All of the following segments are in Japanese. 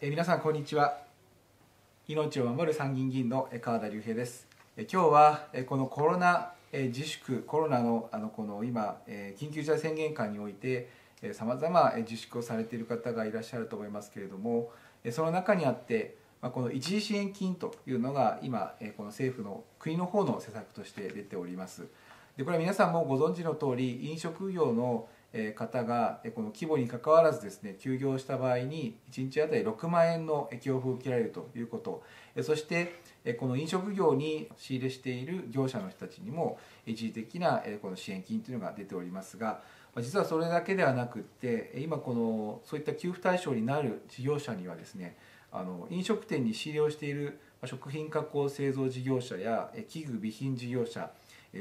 え皆さんこんにちは。命を守る参議院議員の川田隆平です。え今日はえこのコロナえ自粛コロナのあのこの今え緊急事態宣言下においてさまざま自粛をされている方がいらっしゃると思いますけれどもその中にあってまこの一時支援金というのが今えこの政府の国の方の施策として出ております。でこれは皆さんもご存知の通り飲食業の方がこの規模にかかわらずですね休業した場合に1日当たり6万円の給付を受けられるということ。そしてこの飲食業に仕入れしている業者の人たちにも一時的なこの支援金というのが出ておりますが実はそれだけではなくって今このそういった給付対象になる事業者にはですねあの飲食店に仕入れをしている食品加工製造事業者や器具備品事業者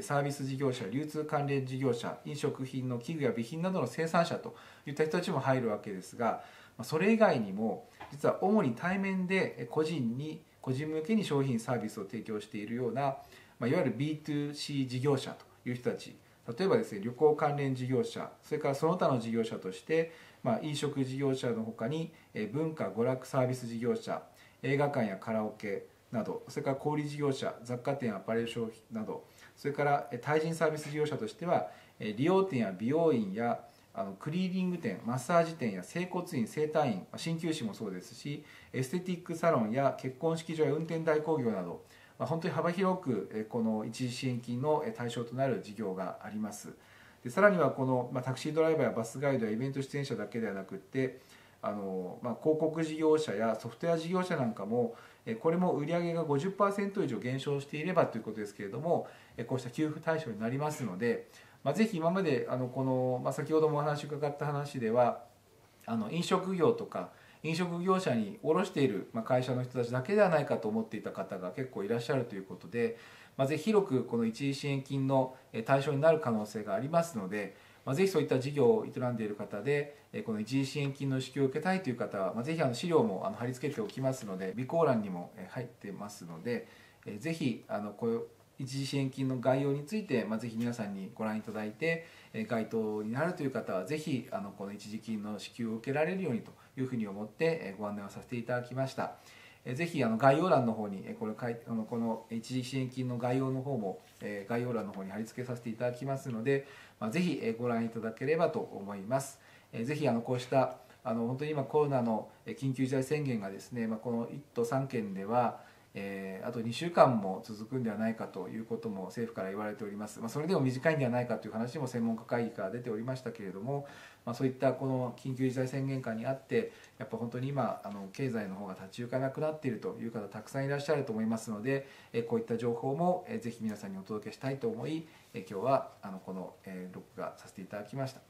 サービス事業者流通関連事業者飲食品の器具や備品などの生産者といった人たちも入るわけですがそれ以外にも実は主に対面で個人に個人向けに商品サービスを提供しているような、まいわゆる B2C 事業者という人たち例えばですね旅行関連事業者それからその他の事業者として、まあ、飲食事業者のほかに文化娯楽サービス事業者映画館やカラオケなどそれから小売事業者雑貨店アパレル消費などそれから対人サービス事業者としては利用店や美容院やあのクリーニング店マッサージ店や整骨院整体院鍼灸師もそうですしエステティックサロンや結婚式場や運転代行業など、まあ、本当に幅広くこの一時支援金の対象となる事業があります。でさらにはこの、まあ、タクシードライバーやバスガイドやイベント出演者だけではなくってあの、まあ、広告事業者やソフトウェア事業者なんかもこれも売上が50%以上減少していればということですけれどもこうした給付対象になりますので、まあ、ぜひ今まであのこの、まあ、先ほどもお話伺った話ではあの飲食業とか飲食業者に卸している会社の人たちだけではないかと思っていた方が結構いらっしゃるということで、まあ、ぜひ広くこの一時支援金の対象になる可能性がありますので、まあ、ぜひそういった事業を営んでいる方でえこの一時支援金の支給を受けたいという方は、まあ、ぜひあの資料もあの貼り付けておきますので備考欄にも入ってますのでえぜひあのこう一時支援金の概要について、まあ、ぜひ皆さんにご覧いただいてえ該当になるという方はぜひあのこの一時金の支給を受けられるようにというふうに思ってえご案内をさせていただきました。ぜひあの概要欄の方にこれあのこの一時支援金の概要の方も概要欄の方に貼り付けさせていただきますので、まあ、ぜひご覧いただければと思います。ぜひあのこうしたあの本当に今コロナの緊急事態宣言がですね、まあ、この1都3県ではえー、あと2週間も続くんではないかということも政府から言われております、まあ、それでも短いんではないかという話も専門家会議から出ておりましたけれども、まあ、そういったこの緊急事態宣言下にあってやっぱ本当に今あの経済の方が立ち行かなくなっているという方たくさんいらっしゃると思いますので、えこういった情報も、えー、ぜひ皆さんにお届けしたいと思い、え今日はあのこの、え録画させていただきました。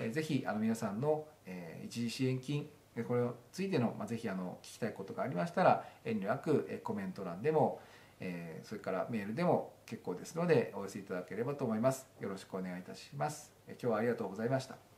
えー、ぜひあの皆さんの、え一時支援金これについての、まあ、ぜひあの聞きたいことがありましたら遠慮なくコメント欄でも、えー、それからメールでも結構ですのでお寄せいただければと思います。よろしくお願いいたします。今日はありがとうございました。